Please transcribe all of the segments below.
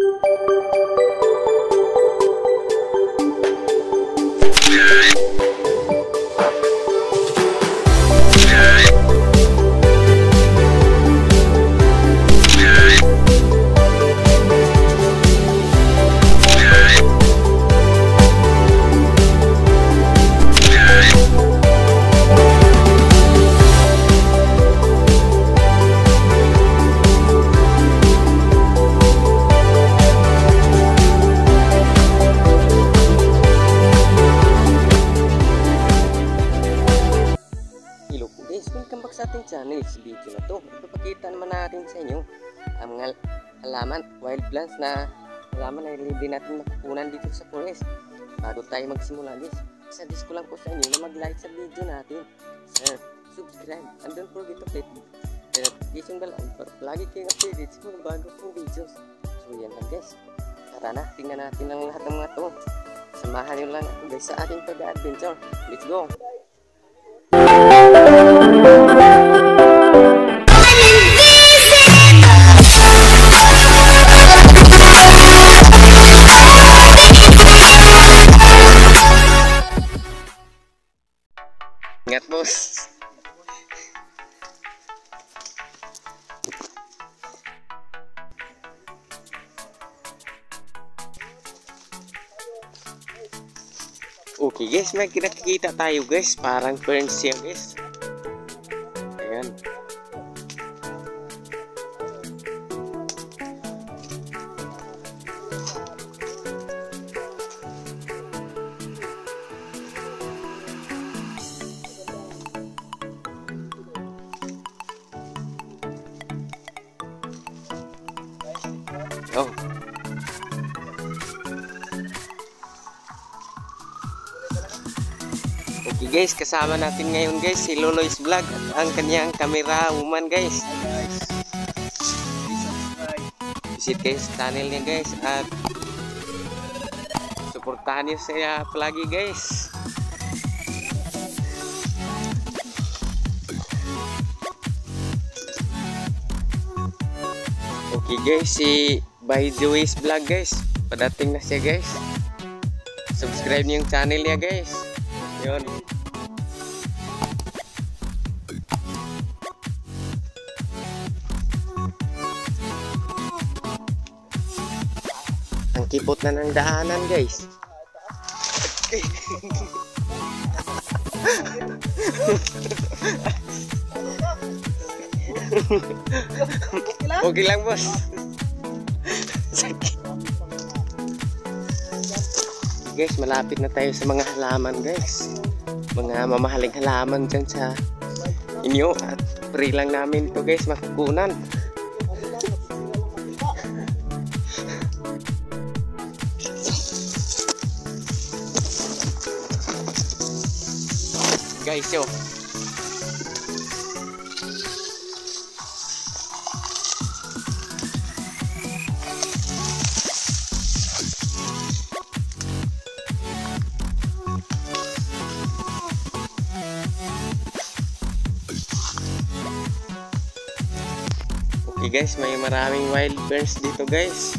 Música back sa video na to, ipapakita naman natin sa inyo ang mga halaman, wild plants na halaman na hindi natin makukunan dito sa forest. Bago tayo magsimula guys, suggest ko lang po sa inyo na mag-like sa video natin. Sir, subscribe, and don't forget to click the notification bell para lagi kayong updated sa mga bago pong videos. So yan lang guys, tara na, tingnan natin ang lahat ng mga to. Samahan nyo lang ako guys sa ating pag-adventure. Let's go! Ingat bos. Okay guys, may kinakikita tayo guys. Parang ferns siya guys. Oh. Okay guys, kasama natin ngayon guys si Lolo's Vlog at ang kanyang camera woman guys. Visit sa channel niya guys at suportahan niyo siya palagi guys. Okay guys, si By the Ways Vlog guys. Padating na siya guys. Subscribe niyo yung channel niya guys. Yun. Ang kipot na ng daanan guys. Okay lang boss. Guys, malapit na tayo sa mga halaman guys. Mga mamahaling halaman dyan sa inyo at free lang namin to guys makukunan. Guys, yo. Okay guys, may maraming wild birds dito guys.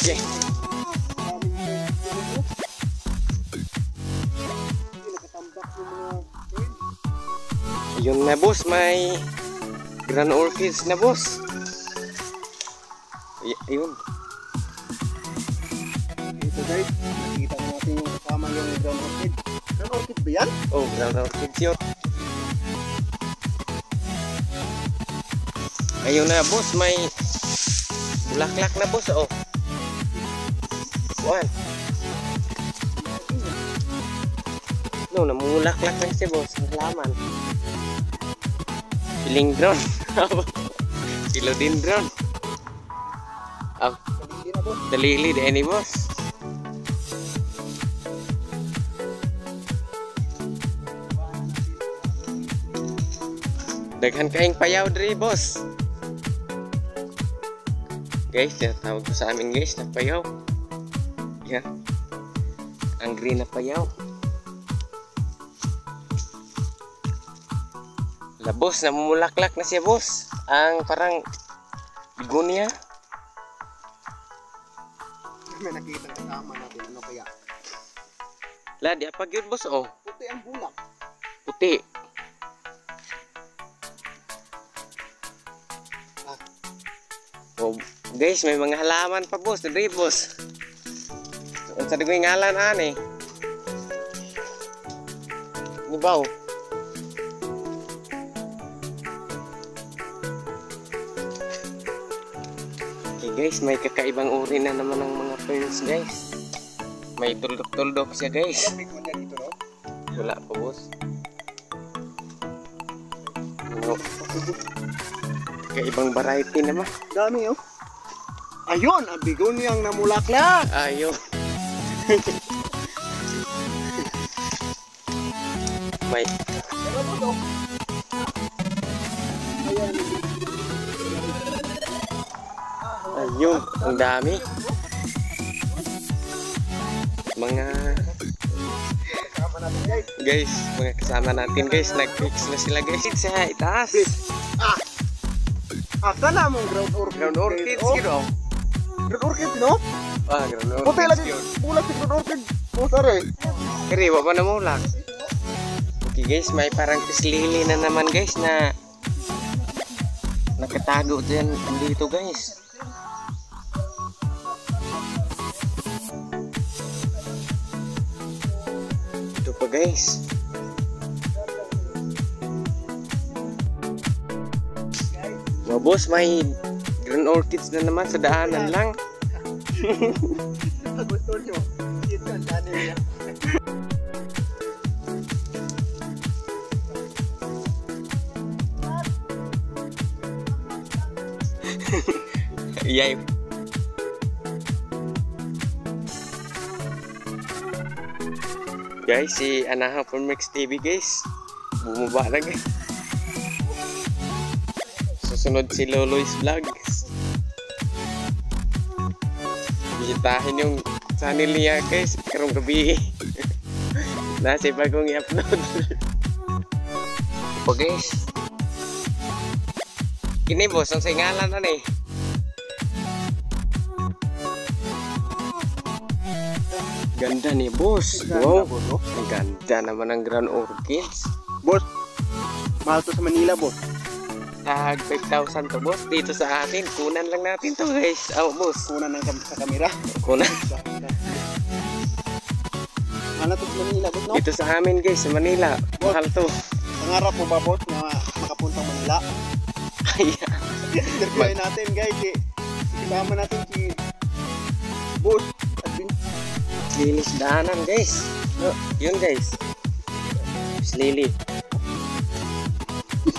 Okay. Yun na boss, may grand orchids na boss. Ayun. Ito guys, nakikita natin yung kasama yung brown orchid. Brown orchid ba yan? Oh, grand orchids yun. Ayun na boss, may bulaklak na boss oh. One. No, namulaklak na si boss. Ang halaman. Philodendron. Philodendron. Oh, Hindi na po. dalili any boss. Daghan kaing payaw diri boss. Guys, tinatawag ko sa amin guys na payaw. Yan. Ang green na payaw. Wala boss, namumulaklak na siya boss. Ang parang bigonia. May nakita na kasama natin. Ano kaya? La, di apag yun boss oh. Puti ang bulak. Puti. Guys, may mga halaman pa boss. Dali boss. Ang sa dugoy ngalan ani. Ni ba oh? Okay guys, may kakaibang uri na naman ng mga ferns guys. May tuldok-tuldok siya guys. No? Wala pa boss. Ano? Kaibang variety naman. Dami, oh. Ayun, ang bigoniyang namulaklak. Ayo. May ayun, ang dami. Mga guys. mga kasama natin guys, nag-fix na sila guys sa itaas. Ah! Aka na mong ground orchid. Ground orchids Oh, yun Ground orchid, no? Ah, ground Puti orchids lagi. yun. Bulat si ground orchid. Oh, sorry. Kiri, wa pa namulak. Okay guys, may parang pislili na naman guys na nakatago dyan dito guys. Ito pa guys. Mga boss, may green orchids na naman sa daanan lang. Gusto nyo. Ito ang channel niya. Yay. Guys, si Anaha from Mix TV guys. Bumaba na guys. Susunod si Loloy's Vlogs. Bisitahin yung channel niya guys. Karong gabi. Nasa bagong i-upload. Opo guys. Kini boss, ang singalan na ni. Ganda ni boss. Wow. Boss, oh. Ang ganda naman ng Grand Orchids. Boss, mahal to sa Manila, boss. Tag 5,000 to boss. Dito sa atin. Kunan lang natin to guys. Oh boss. Kuna ng sa kamera. Kunan. Ano to Manila, boss, no? Dito sa amin guys. Sa Manila. Mahal to. Pangarap mo ba, boss, na makapunta Manila? Ayan. Interviewin natin, guys. Isama natin si Boss. Linis daanan guys. Oh, yun guys. Miss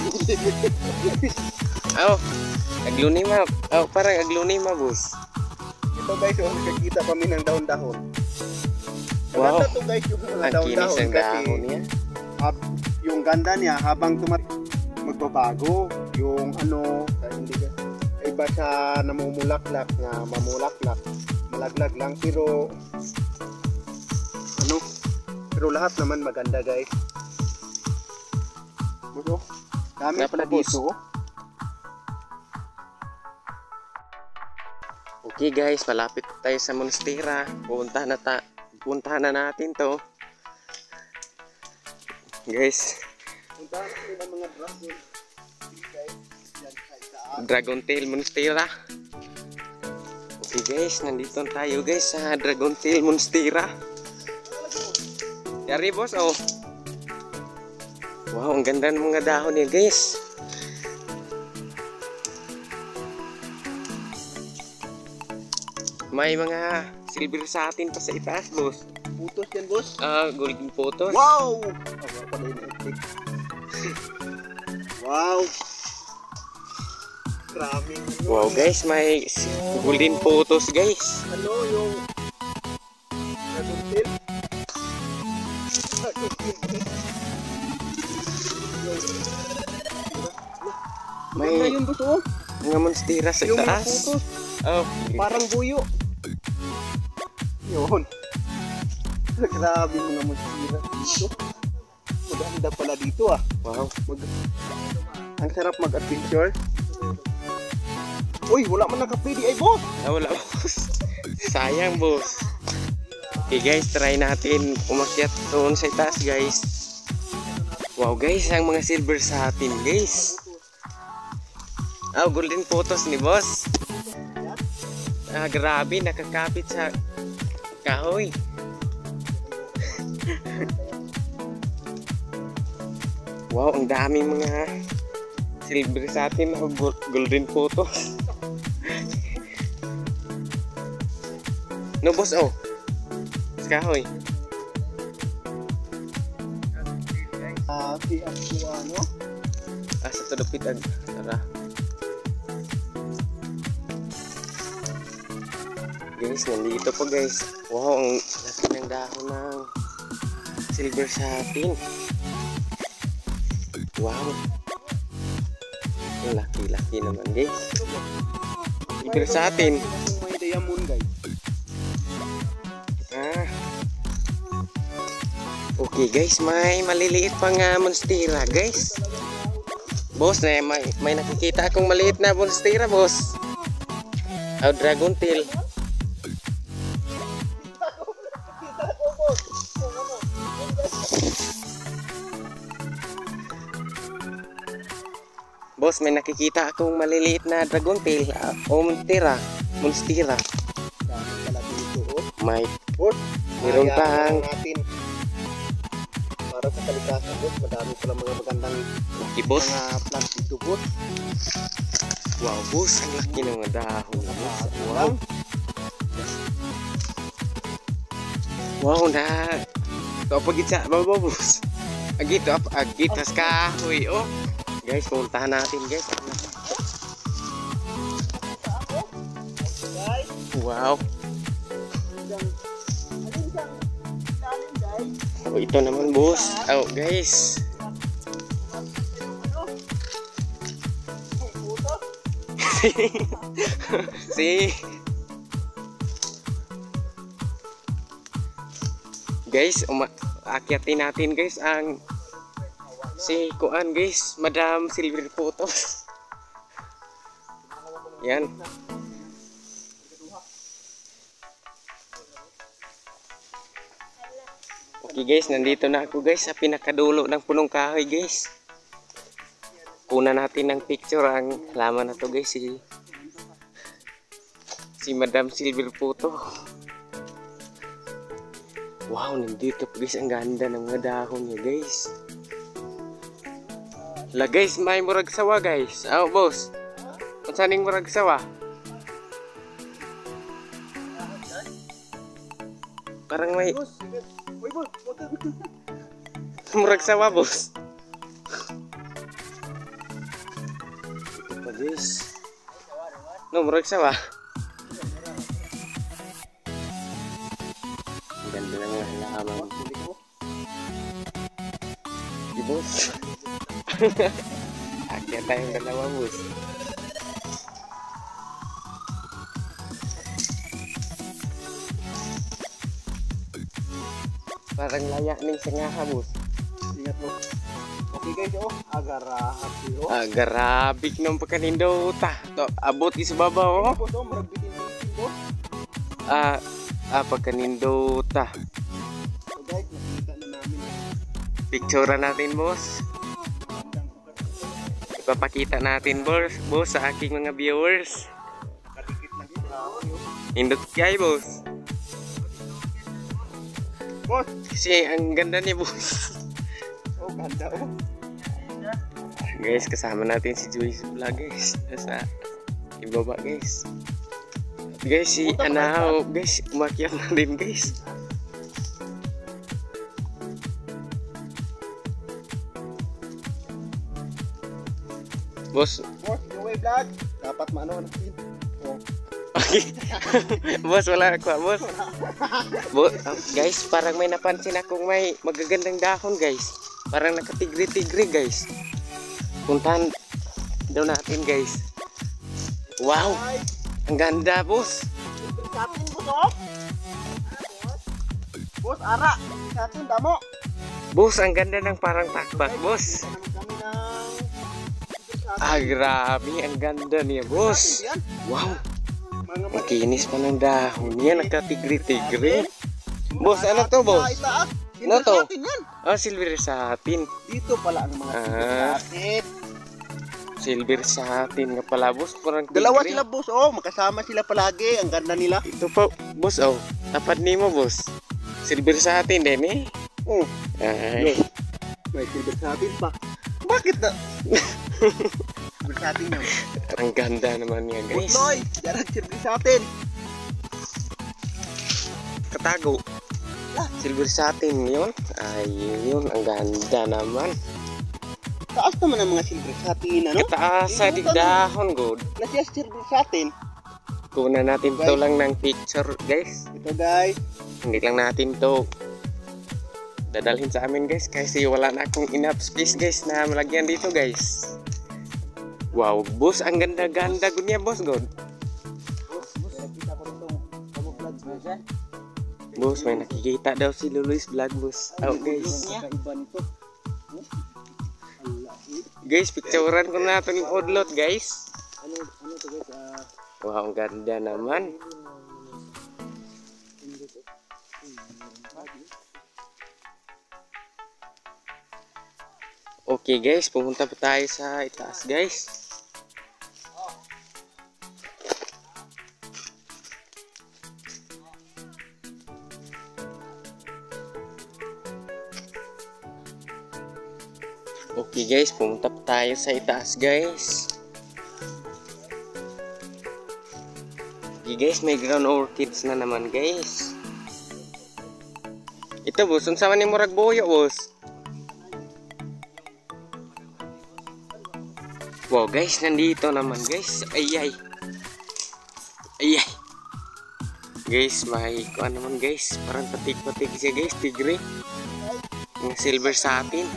Oh, aglunima. Oh, parang aglunima boss. Ito, guys, oh, nakikita kami ng daon-dahon. Wow. Maganda to, guys, yung mga Ang kinis daon-dahon ng kasi dahon niya. hab- yung ganda niya habang tumat magbabago yung ano sa hindi ka iba siya namumulaklak na mamulaklak malaglag lang pero ano pero lahat naman maganda guys Buto, dami Dapat pala boss. dito oh. Okay guys, malapit tayo sa monstera. Punta na ta puntahan na natin to. Guys, punta natin ang mga dragon Dragon Tail Monstera. Okay guys, nandito tayo guys sa Dragon Tail Monstera. Yari boss, oh. Wow, ang ganda ng mga dahon niya guys. May mga silver sa atin pa sa itaas, boss. putos yan boss Ah, golden photos. wow wow Grabe. Wow guys, may golden photos guys. Ano yung May Maganda yun boss oh. mga monstera sa Yung mga itaas. photos, Oh, parang buyo. Yun. Grabe mga monstera dito. maganda pala dito ah. Wow. Mag Ang sarap mag-adventure. Uy, wala man nakapili ay boss. Ah, wala boss. Sayang boss. Okay guys, try natin umakyat doon sa itaas guys. Wow guys, ang mga silver sa atin guys. Ah, golden photos ni boss. Ah, grabe, nakakapit sa kahoy. wow, ang daming mga silver sa atin na gol- golden photos. no boss, oh. Sa kahoy. Ah, si ako ano? Ah, sa tudupit ag tara. Guys, nandito po guys. Wow, ang laki ng dahon ng silver satin. Wow. Ang laki-laki naman guys. Silver satin. May diamond guys. Ah. Okay guys, may maliliit pang uh, monstera guys. Boss, na may, may nakikita akong maliit na monstera boss. Oh, dragon tail. Boss, may nakikita akong maliliit na dragon tail ah, o monstera. Monstera. Dami pala dito oh. May Boss, Meron pang- lang natin. Para sa kalikasan boss, madami pala mga magandang okay, boss. mga plant dito boss. Wow, boss, ang laki ng mga dahon. boss. Wow. Wow. Wow, na. Ito pag sa baba, boss. Agito, agitas ka. Uy, oh. Guys, puntahan natin, guys. Wow. Oh, ito naman, boss. Oh, guys. si guys uma akyatin natin guys ang si kuan guys. Madam silver photos yan. Okay guys. Nandito na ako guys sa pinakadulo ng punong kahoy guys. Kuna natin ng picture. Ang laman na to guys si si Madam Silver Puto wow nandito guys. Ang ganda ng mga dahon niya guys la guys may murag sawa guys. Oh boss. Kung saan murag sawa? Parang may murag sawa boss. Ito pa guys. No murag sawa Akyat tayong dalawa boss. Parang laya ning singaha boss. Ingat mo. Okay guys, oh, agarahan zero. Ah, garabik ng pagkanindota. To, abot is baba oh. Boss, oh, marag bitin-bitin boss. Ah, ah pagkanindota. So guys, nakita na namin. Picture natin boss. Ipapakita natin boss, boss sa aking mga viewers. Indot kay boss. Boss, Kasi ang ganda ni boss. oh, ganda oh. guys, kasama natin si Joyce Vlog guys. Sa ibaba guys. Guys, si Anaw, guys, umakyat na din guys. Boss, Boss, yung way vlog. Dapat maano natin. Oh. Okay. boss, wala ako, boss. Bo- ah, guys, parang may napansin akong may magagandang dahon, guys. Parang nakatigri-tigri, guys. Puntahan daw natin, guys. Wow, ang ganda, boss. sa atin boss, oh. Boss, ara. Sa atin, damo. Boss, ang ganda ng parang takbak, boss. Ah, grabe. Ang ganda niya, boss. Wow. Ang kinis pa ng dahon niya. Nagkatigri-tigri. Boss, ano to, boss? Ano to? Ah, silver satin. Dito pala ang mga silver Ah. satin. Silver satin nga pala, boss. Parang Dalawa sila boss, oh, magkasama sila palagi. Ang ganda nila. Ito po, boss, oh. Tapat ni mo, boss. Silver satin din, eh. Oh, Ay. may silver satin pa. Bakit na? Silver satin yan. Ang ganda naman niya, guys. Putloy, jarang silver satin. Katago. Silver satin yun. Ay, yun. Ang ganda naman. Taas naman ang mga silver satin, ano? Kataas sa digdahon, good. Nasiya silver satin. Kunan natin to lang ng picture, guys. Ito guys, Hindi lang natin to dadalhin sa amin, guys. Kasi wala na akong enough space, guys, na malagyan dito, guys. Wow, boss. Ang ganda-ganda. Good niya, boss, camouflage boss, may nakikita daw si Luis Vlog, boss. Oh, guys. Guys, picturean ko na itong udlot, guys. Wow, ang ganda naman. Okay guys, pumunta pa tayo sa itaas guys. Okay guys, pumunta pa tayo sa itaas guys. Okay guys, may ground orchids na naman guys. Ito boss, unsa man ni murag buyo boss? Wow guys, nandito naman guys. Ay ay. Ay ay. Guys, may kuan naman guys. Parang patik-patik siya guys, tigre. Yung silver satin.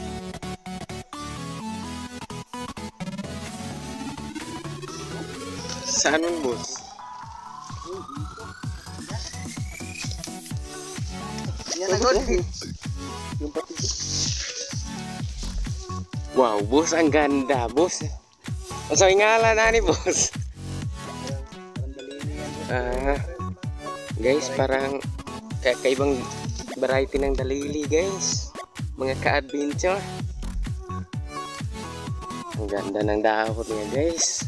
Saan man boss? yan ang. Yung Wow, boss, ang ganda, boss. Ang sabi nga na ni boss. Ah, guys, parang kakaibang variety ng dalili, guys. Mga ka-adventure. Ang ganda ng dahon niya, guys.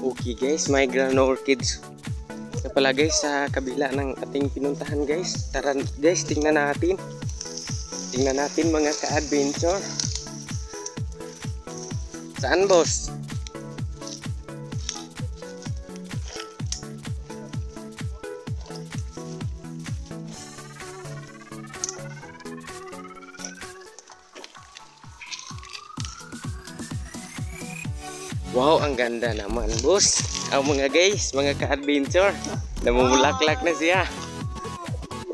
Okay guys, may ground orchids na pala guys sa kabila ng ating pinuntahan guys. Tara guys, tingnan natin. Tingnan natin mga ka-adventure. Saan boss? Ganda naman, boss. Ang mga guys, mga ka-adventure, namumulaklak na siya.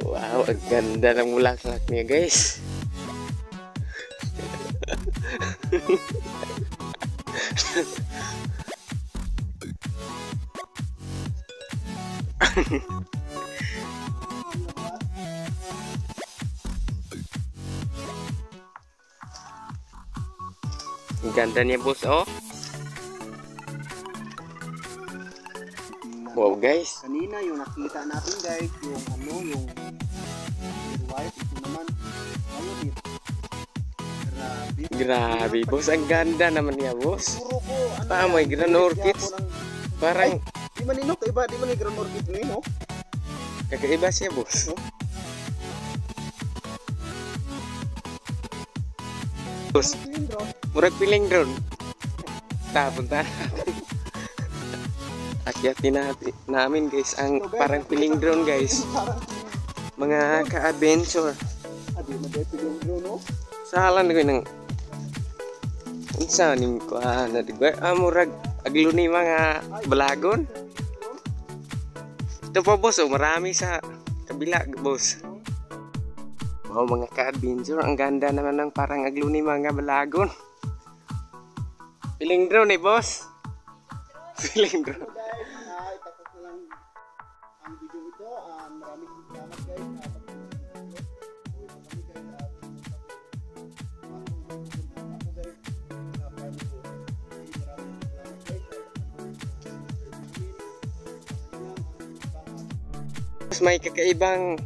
Wow, ang ganda ng mulaklak niya, guys. Ganda niya, boss, oh. Wow, guys. Kanina yung nakita natin guys, yung ano, yung yung white, ito naman, dito? Grabe. Grabe, boss. Ang ganda naman niya, boss. Puro ko, ano Ah, may yan, grand orchids. ng- Parang Di man nino, iba, di man yung grand orchid ni no? kakaiba siya, boss. Boss, murag piling drone. Ta, punta natin. Akyatin natin namin, guys. Ang parang piling drone, guys. Mga ka-adventure. ah, no? Salan ko ng unsa ning kuan na diba ah murag aglo ni mga balagon ito pa boss oh marami sa kabila boss Wow mga ka-adventure, ang ganda naman ng parang aglo ni mga balagon. Piling drone eh boss. Piling drone. Maraming salamat guys. May kakaibang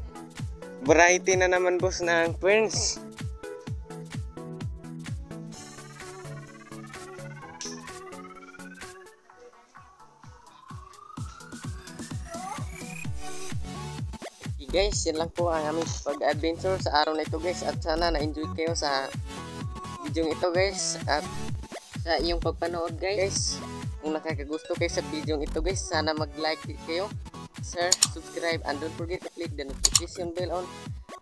variety na naman boss ng ferns. Guys, yan lang po ang aming pag-adventure sa araw na ito guys at sana na-enjoy kayo sa video ito guys at sa iyong pagpanood guys. Kung nakakagusto kayo sa video ito guys, sana mag-like kayo share, subscribe, and don't forget to click the notification bell on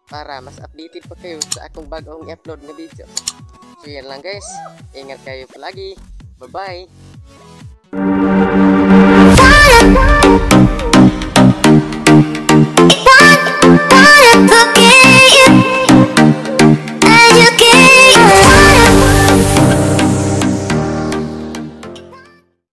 para mas updated pa kayo sa akong bagong i-upload na video. So yan lang guys. Ingat kayo palagi. Bye-bye.